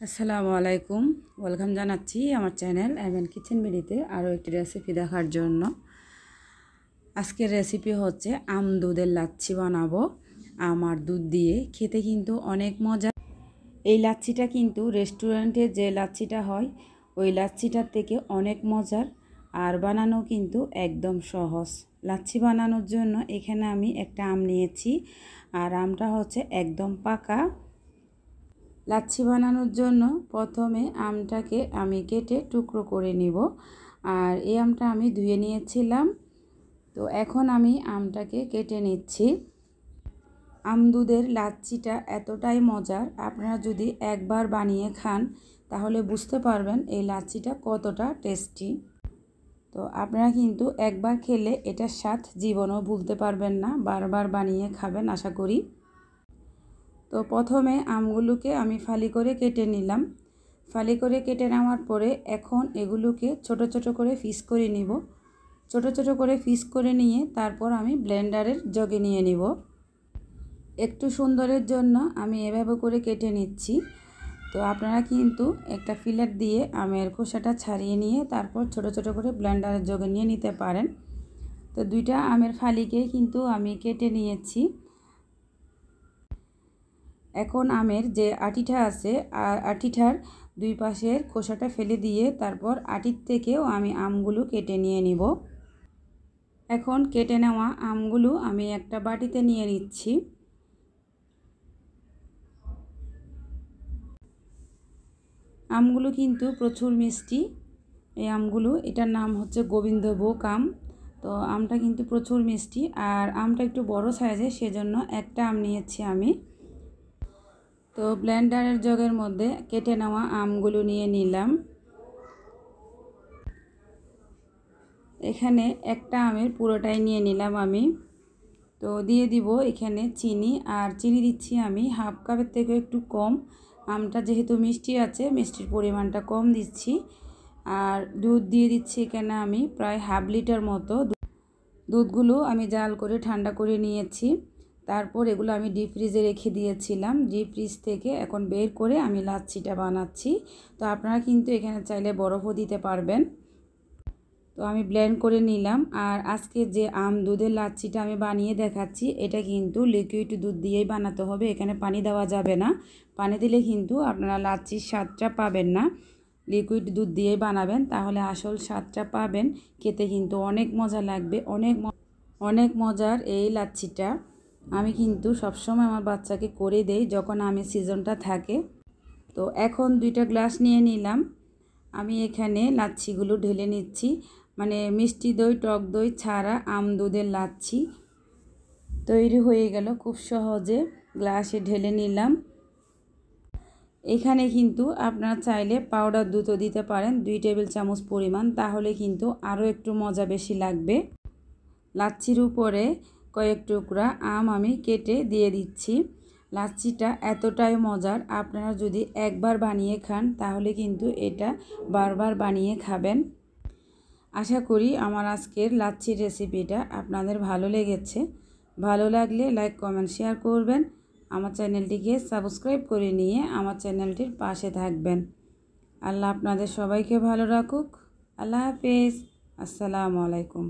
আসসালামু আলাইকুম। ওয়েলকাম জানাচ্ছি আমার চ্যানেল এমএন কিচেন মিডিতে আরও একটি রেসিপি দেখার জন্য। আজকের রেসিপি হচ্ছে আম দুধের লাচ্ছি বানাবো। আমার দুধ দিয়ে খেতে কিন্তু অনেক মজা। এই লাচ্ছিটা কিন্তু রেস্টুরেন্টে যে লাচ্ছিটা হয়, ওই লাচ্ছিটার থেকে অনেক মজার আর বানানো কিন্তু একদম সহজ। লাচ্ছি বানানোর জন্য এখানে আমি একটা আম নিয়েছি আর আমটা হচ্ছে একদম পাকা। লাচ্ছি বানানোর জন্য প্রথমে আমটাকে আমি কেটে টুকরো করে নিব। আর এই আমটা আমি ধুয়ে নিয়েছিলাম। তো এখন আমি আমটাকে কেটে নিচ্ছি। আম দুধের লাচ্ছিটা এতটাই মজার, আপনারা যদি একবার বানিয়ে খান তাহলে বুঝতে পারবেন এই লাচ্ছিটা কতটা টেস্টি। তো আপনারা কিন্তু একবার খেলে এটার স্বাদ জীবনও ভুলতে পারবেন না, বারবার বানিয়ে খাবেন আশা করি। তো প্রথমে আমগুলোকে আমি ফালি করে কেটে নিলাম। ফালি করে কেটে নেওয়ার পরে এখন এগুলোকে ছোট ছোট করে ফিস করে নিব। ছোট ছোট করে ফিস করে নিয়ে তারপর আমি ব্লেন্ডারের জগে নিয়ে নিব। একটু সুন্দরের জন্য আমি এভাবে করে কেটে নিচ্ছি। তো আপনারা কিন্তু একটা ফিলার দিয়ে আমের খোসাটা ছাড়িয়ে নিয়ে তারপর ছোট ছোট করে ব্লেন্ডারের জগে নিয়ে নিতে পারেন। তো দুইটা আমের ফালিকে কিন্তু আমি কেটে নিয়েছি। এখন আমের যে আটিটা আছে আর আটিটার দুই পাশের খোসাটা ফেলে দিয়ে তারপর আটির থেকেও আমি আমগুলো কেটে নিয়ে নিব। এখন কেটে নেওয়া আমগুলো আমি একটা বাটিতে নিয়ে নিচ্ছি। আমগুলো কিন্তু প্রচুর মিষ্টি। এই আমগুলো, এটার নাম হচ্ছে গোবিন্দভোগ আম। তো আমটা কিন্তু প্রচুর মিষ্টি, আর আমটা একটু বড় সাইজে, সেজন্য একটা আম নিয়েছি আমি। তো ব্লেন্ডারের জগের মধ্যে কেটে নেওয়া আমগুলো নিয়ে নিলাম। এখানে একটা আমের পুরোটাই নিয়ে নিলাম আমি। তো দিয়ে দিব এখানে চিনি, আর চিনি দিচ্ছি আমি হাফ কাপের থেকে একটু কম। আমটা যেহেতু মিষ্টি আছে, মিষ্টির পরিমাণটা কম দিচ্ছি। আর দুধ দিয়ে দিচ্ছি এখানে আমি প্রায় হাফ লিটার মতো। দুধগুলো আমি জাল করে ঠান্ডা করে নিয়েছি। তারপর এগুলো আমি ডিপ ফ্রিজে রেখে দিয়েছিলাম। ডিপ ফ্রিজ থেকে এখন বের করে আমি লাচ্ছিটা বানাচ্ছি। তো আপনারা কিন্তু এখানে চাইলে বরফও দিতে পারবেন। তো আমি ব্লেন্ড করে নিলাম। আর আজকে যে আম দুধের লাচ্ছিটা আমি বানিয়ে দেখাচ্ছি, এটা কিন্তু লিকুইড দুধ দিয়েই বানাতে হবে। এখানে পানি দেওয়া যাবে না। পানি দিলে কিন্তু আপনারা লাচ্ছির স্বাদটা পাবেন না। লিকুইড দুধ দিয়েই বানাবেন। তাহলে আসল স্বাদটা পাবেন। খেতে কিন্তু অনেক মজা লাগবে। অনেক অনেক মজার এই লাচ্ছিটা। আমি কিন্তু সবসময় আমার বাচ্চাকে করে দেই যখন আমি সিজনটা থাকে। তো এখন দুইটা গ্লাস নিয়ে নিলাম। আমি এখানে লাচ্ছিগুলো ঢেলে নিচ্ছি। মানে মিষ্টি দই, টক দই ছাড়া আম দুধের লাচ্ছি তৈরি হয়ে গেল। খুব সহজে গ্লাসে ঢেলে নিলাম। এখানে কিন্তু আপনারা চাইলে পাউডার দুধও দিতে পারেন, দুই টেবিল চামচ পরিমাণ। তাহলে কিন্তু আরও একটু মজা বেশি লাগবে। লাচ্ছির উপরে কয়েক টুকরা আম আমি কেটে দিয়ে দিচ্ছি। লাচ্ছিটা এতটাই মজার, আপনারা যদি একবার বানিয়ে খান তাহলে কিন্তু এটা বারবার বানিয়ে খাবেন। আশা করি আমার আজকের লাচ্ছির রেসিপিটা আপনাদের ভালো লেগেছে। ভালো লাগলে লাইক, কমেন্ট, শেয়ার করবেন। আমার চ্যানেলটিকে সাবস্ক্রাইব করে নিয়ে আমার চ্যানেলটির পাশে থাকবেন। আল্লাহ আপনাদের সবাইকে ভালো রাখুক। আল্লাহ হাফেজ। আসসালামু আলাইকুম।